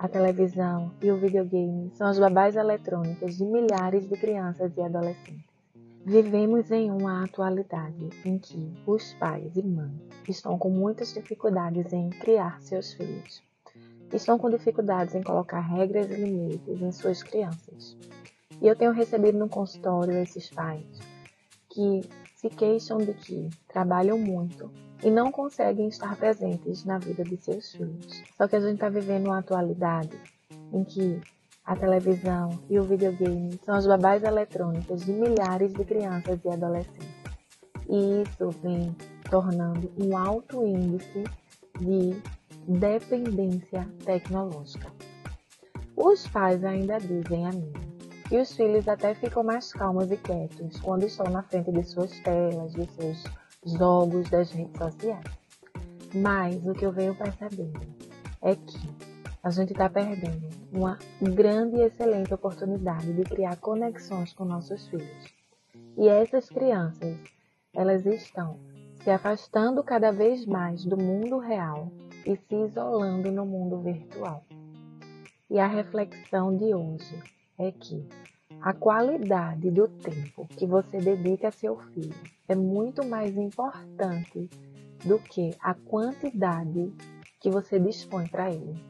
a televisão e o videogame são as babás eletrônicas de milhares de crianças e adolescentes. Vivemos em uma atualidade em que os pais e mães estão com muitas dificuldades em criar seus filhos. Estão com dificuldades em colocar regras e limites em suas crianças. E eu tenho recebido no consultório esses pais que se queixam de que trabalham muito e não conseguem estar presentes na vida de seus filhos. Só que a gente está vivendo uma atualidade em que a televisão e o videogame são as babás eletrônicas de milhares de crianças e adolescentes. E isso vem tornando um alto índice de dependência tecnológica. Os pais ainda dizem a mim que os filhos até ficam mais calmos e quietos quando estão na frente de suas telas, de seus jogos das redes sociais. Mas o que eu venho percebendo é que a gente está perdendo uma grande e excelente oportunidade de criar conexões com nossos filhos. E essas crianças, elas estão se afastando cada vez mais do mundo real e se isolando no mundo virtual. E a reflexão de hoje é que a qualidade do tempo que você dedica a seu filho é muito mais importante do que a quantidade que você dispõe para ele.